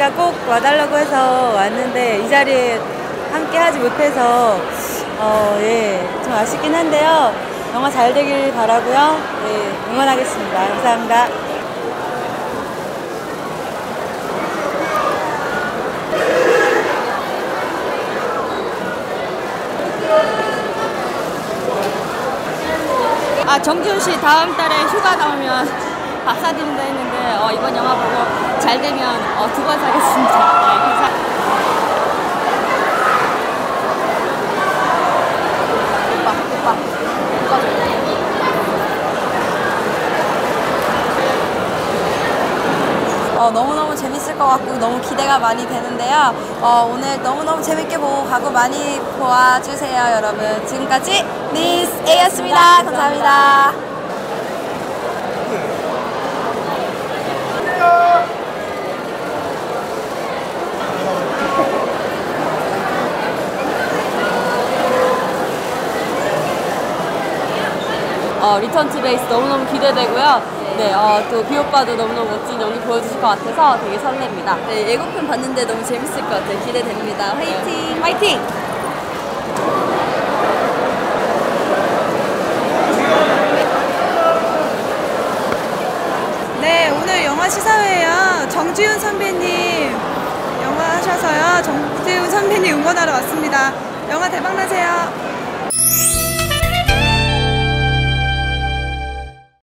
제가 꼭 와달라고 해서 왔는데 이 자리에 함께 하지 못해서 어, 예, 좀 아쉽긴 한데요. 영화 잘 되길 바라고요. 예, 응원하겠습니다. 감사합니다. 아 정지훈 씨 다음 달에 휴가 나오면 밥 사드린다 했는데 어, 이번 영화 보고 잘 되면 어, 두 번 사겠습니다. 네. 어, 너무너무 재밌을 것 같고 너무 기대가 많이 되는데요. 어, 오늘 너무너무 재밌게 보고 가고 많이 보아주세요, 여러분. 지금까지 미스 A였습니다. 감사합니다. 어, Return to Base 너무너무 기대되고요. 네, 어, 또 비오빠도 너무너무 멋진 연기 보여주실 것 같아서 되게 설렙니다. 네, 예고편 봤는데 너무 재밌을 것 같아요. 기대됩니다. 화이팅! 화이팅! 네, 오늘 영화 시사회예요. 정지훈 선배님 영화 하셔서요. 정지훈 선배님 응원하러 왔습니다. 영화 대박 나세요.